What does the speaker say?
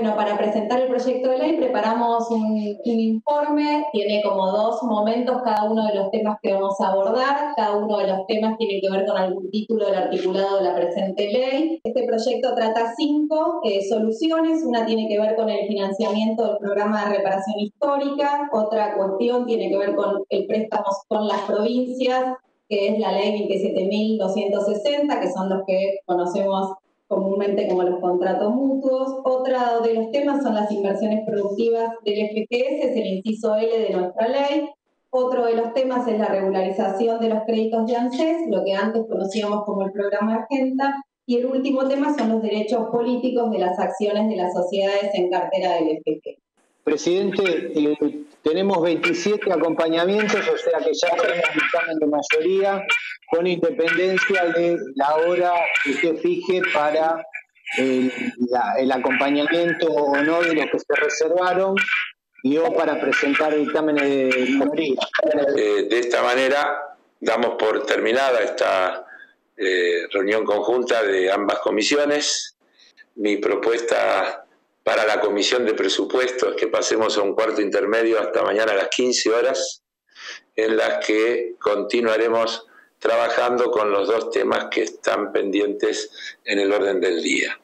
Bueno, para presentar el proyecto de ley preparamos un, informe, tiene como dos momentos cada uno de los temas que vamos a abordar, cada uno de los temas tiene que ver con algún título del articulado de la presente ley. Este proyecto trata cinco eh, soluciones, una tiene que ver con el financiamiento del programa de reparación histórica, otra cuestión tiene que ver con el préstamo con las provincias, que es la ley 27.260, que son los que conocemos comúnmente como los contratos mutuos. Otro de los temas son las inversiones productivas del FGS, es el inciso L de nuestra ley. Otro de los temas es la regularización de los créditos de ANSES, lo que antes conocíamos como el programa Argenta. Y el último tema son los derechos políticos de las acciones de las sociedades en cartera del FG. Presidente, eh, tenemos 27 acompañamientos, o sea que ya tenemos examen de mayoría con independencia de la hora que usted fije para el, acompañamiento o no de los que se reservaron y o para presentar dictámenes de mayoría. Eh, de esta manera damos por terminada esta eh, reunión conjunta de ambas comisiones. Mi propuesta para la comisión de presupuestos es que pasemos a un cuarto intermedio hasta mañana a las 15 horas, en las que continuaremos trabajando con los dos temas que están pendientes en el orden del día.